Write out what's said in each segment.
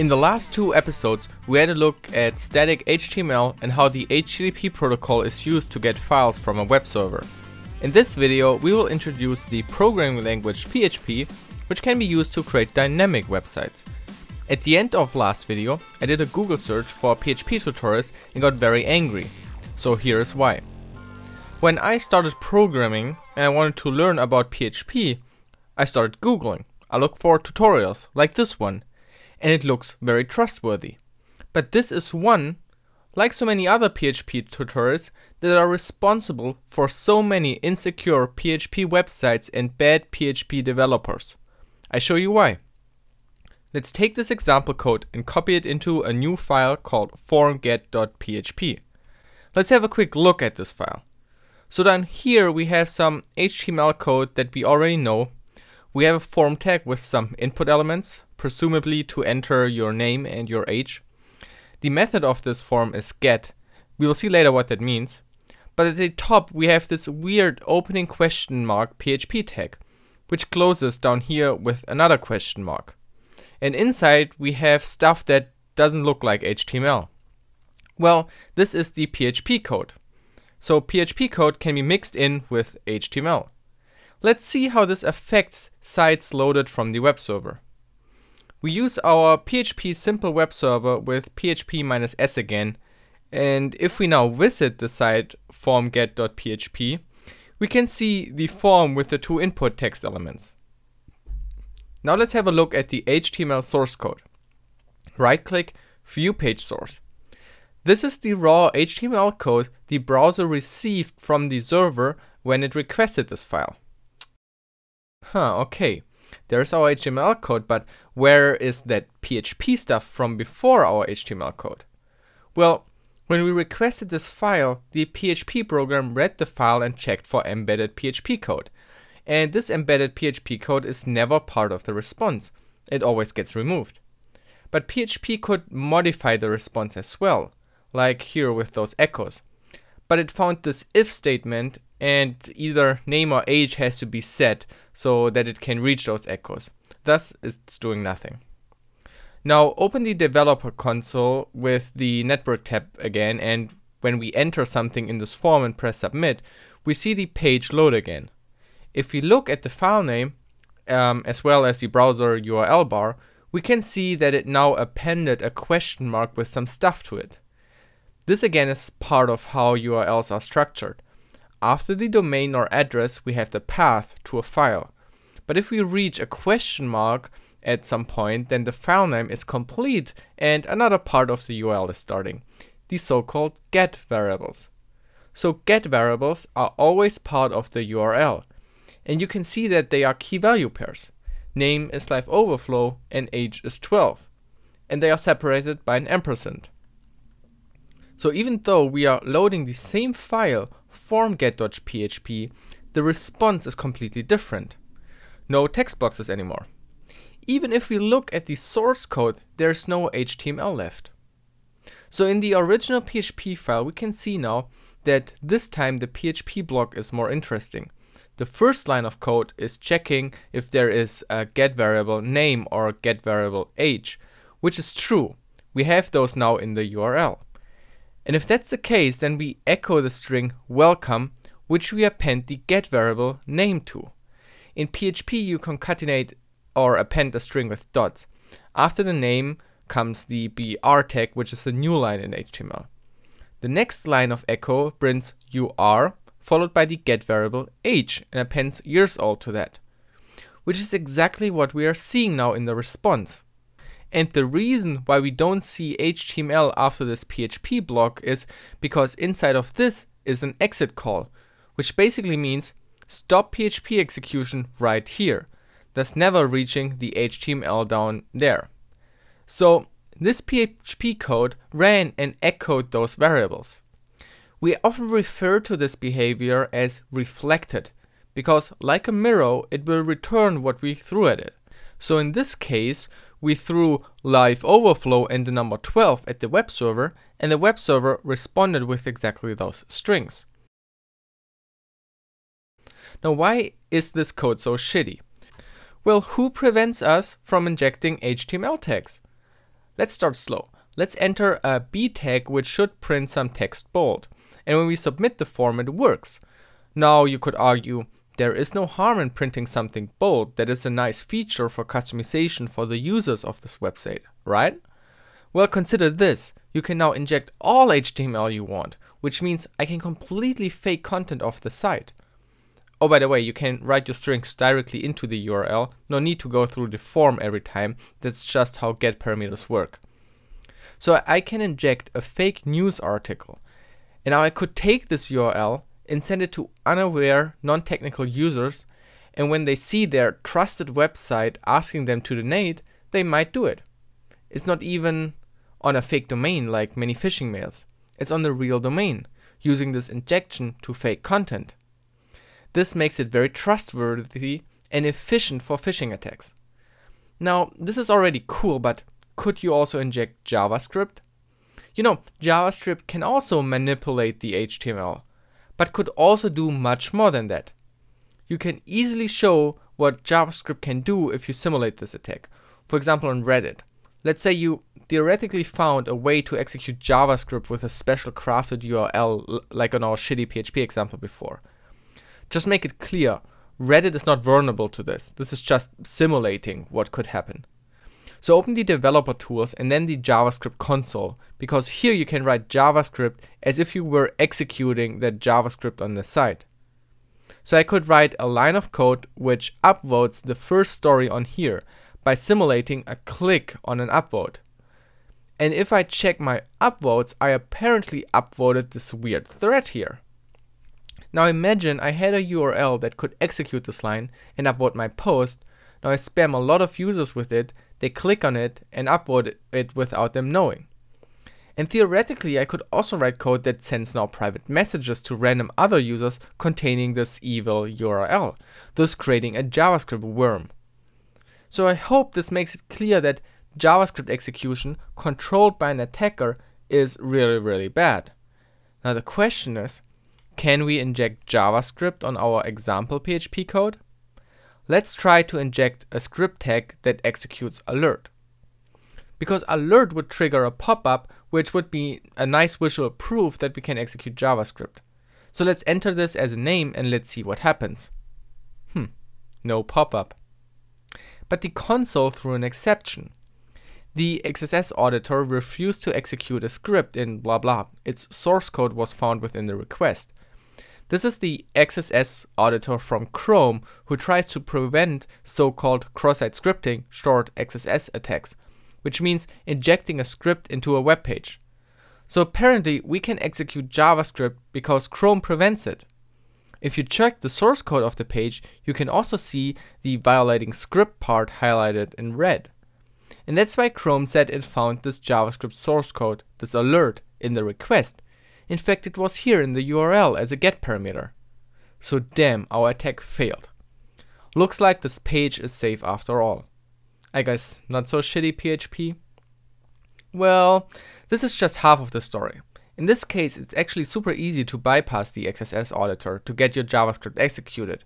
In the last two episodes, we had a look at static HTML and how the HTTP protocol is used to get files from a web server. In this video, we will introduce the programming language PHP, which can be used to create dynamic websites. At the end of last video, I did a Google search for PHP tutorials and got very angry. So here is why. When I started programming and I wanted to learn about PHP, I started Googling. I looked for tutorials like this one and it looks very trustworthy. But this is one, like so many other PHP tutorials, that are responsible for so many insecure PHP websites and bad PHP developers. I show you why. Let's take this example code and copy it into a new file called formget.php. Let's have a quick look at this file. So down here we have some HTML code that we already know. We have a form tag with some input elements, presumably to enter your name and your age. The method of this form is get. We will see later what that means. But at the top we have this weird opening question mark PHP tag, which closes down here with another question mark. And inside we have stuff that doesn't look like HTML. Well, this is the PHP code. So PHP code can be mixed in with HTML. Let's see how this affects sites loaded from the web server. We use our PHP simple web server with php-s again, and if we now visit the site formget.php, we can see the form with the two input text elements. Now let's have a look at the HTML source code. Right click, view page source. This is the raw HTML code the browser received from the server when it requested this file. Huh, okay. There's our HTML code, but where is that PHP stuff from before our HTML code? Well, when we requested this file, the PHP program read the file and checked for embedded PHP code. And this embedded PHP code is never part of the response. It always gets removed. But PHP could modify the response as well, like here with those echoes. But it found this if statement and either name or age has to be set so that it can reach those echoes. Thus, it's doing nothing. Now open the developer console with the network tab again and when we enter something in this form and press submit, we see the page load again. If we look at the file name um, as well as the browser URL bar, we can see that it now appended a question mark with some stuff to it. This again is part of how URLs are structured. After the domain or address, we have the path to a file. But if we reach a question mark at some point, then the file name is complete and another part of the URL is starting, the so-called get variables. So get variables are always part of the URL. And you can see that they are key value pairs. Name is LiveOverflow and age is 12. And they are separated by an ampersand. So even though we are loading the same file formget.php, the response is completely different. No text boxes anymore. Even if we look at the source code, there's no HTML left. So in the original PHP file, we can see now that this time the PHP block is more interesting. The first line of code is checking if there is a get variable name or get variable age, which is true. We have those now in the URL. And if that's the case, then we echo the string welcome, which we append the get variable name to. In PHP, you concatenate or append a string with dots. After the name comes the br tag, which is a new line in HTML. The next line of echo prints UR, followed by the get variable age, and appends years old to that. Which is exactly what we are seeing now in the response. And the reason why we don't see HTML after this PHP block is because inside of this is an exit call, which basically means stop PHP execution right here, thus never reaching the HTML down there. So this PHP code ran and echoed those variables. We often refer to this behavior as reflected, because like a mirror, it will return what we threw at it. So in this case, we threw LiveOverflow and the number 12 at the web server, and the web server responded with exactly those strings. Now why is this code so shitty? Well, who prevents us from injecting HTML tags? Let's start slow. Let's enter a B tag which should print some text bold. And when we submit the form, it works. Now you could argue, there is no harm in printing something bold that is a nice feature for customization for the users of this website, right? Well, consider this. You can now inject all HTML you want, which means I can completely fake content off the site. Oh, by the way, you can write your strings directly into the URL. No need to go through the form every time. That's just how get parameters work. So I can inject a fake news article. And now I could take this URL and send it to unaware, non-technical users. And when they see their trusted website asking them to donate, they might do it. It's not even on a fake domain like many phishing mails. It's on the real domain, using this injection to fake content. This makes it very trustworthy and efficient for phishing attacks. Now, this is already cool, but could you also inject JavaScript? You know, JavaScript can also manipulate the HTML, but could also do much more than that. You can easily show what JavaScript can do if you simulate this attack. For example, on Reddit. Let's say you theoretically found a way to execute JavaScript with a special crafted URL like on our shitty PHP example before. Just make it clear, Reddit is not vulnerable to this. This is just simulating what could happen. So open the developer tools and then the JavaScript console, because here you can write JavaScript as if you were executing that JavaScript on the site. So I could write a line of code which upvotes the first story on here by simulating a click on an upvote. And if I check my upvotes, I apparently upvoted this weird thread here. Now imagine I had a URL that could execute this line and upvote my post. Now I spam a lot of users with it they click on it and upvote it without them knowing. And theoretically, I could also write code that sends now private messages to random other users containing this evil URL, thus creating a JavaScript worm. So I hope this makes it clear that JavaScript execution controlled by an attacker is really, really bad. Now the question is, can we inject JavaScript on our example PHP code? Let's try to inject a script tag that executes alert. Because alert would trigger a pop-up which would be a nice visual proof that we can execute JavaScript. So let's enter this as a name and let's see what happens. Hmm, no pop-up. But the console threw an exception. The XSS auditor refused to execute a script in blah blah. Its source code was found within the request. This is the XSS auditor from Chrome who tries to prevent so-called cross-site scripting, short XSS attacks, which means injecting a script into a web page. So apparently we can execute JavaScript because Chrome prevents it. If you check the source code of the page, you can also see the violating script part highlighted in red. And that's why Chrome said it found this JavaScript source code, this alert, in the request, in fact, it was here in the URL as a get parameter. So damn, our attack failed. Looks like this page is safe after all. I guess not so shitty PHP? Well, this is just half of the story. In this case, it's actually super easy to bypass the XSS auditor to get your JavaScript executed,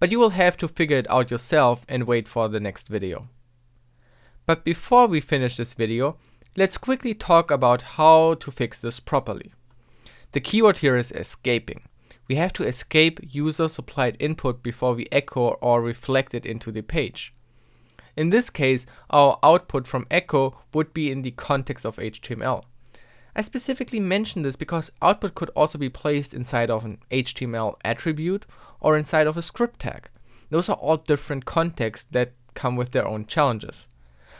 but you will have to figure it out yourself and wait for the next video. But before we finish this video, let's quickly talk about how to fix this properly. The keyword here is escaping. We have to escape user supplied input before we echo or reflect it into the page. In this case, our output from echo would be in the context of HTML. I specifically mention this because output could also be placed inside of an HTML attribute or inside of a script tag. Those are all different contexts that come with their own challenges.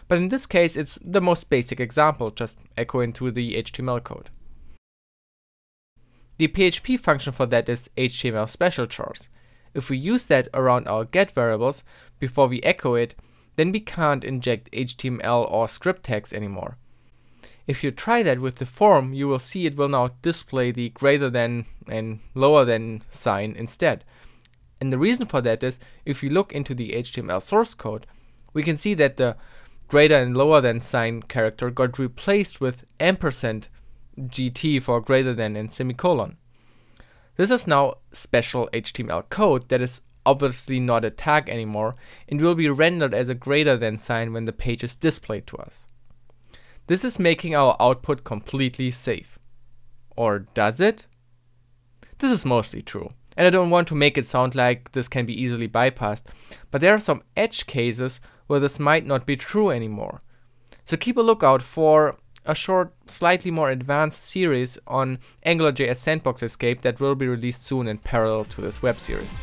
But in this case, it's the most basic example, just echo into the HTML code. The PHP function for that is HTML special chars. If we use that around our get variables before we echo it, then we can't inject HTML or script tags anymore. If you try that with the form, you will see it will now display the greater than and lower than sign instead. And the reason for that is, if you look into the HTML source code, we can see that the greater and lower than sign character got replaced with ampersand GT for greater than and semicolon. This is now special HTML code that is obviously not a tag anymore and will be rendered as a greater than sign when the page is displayed to us. This is making our output completely safe. Or does it? This is mostly true. And I don't want to make it sound like this can be easily bypassed, but there are some edge cases where this might not be true anymore. So keep a lookout for a short, slightly more advanced series on AngularJS Sandbox Escape that will be released soon in parallel to this web series.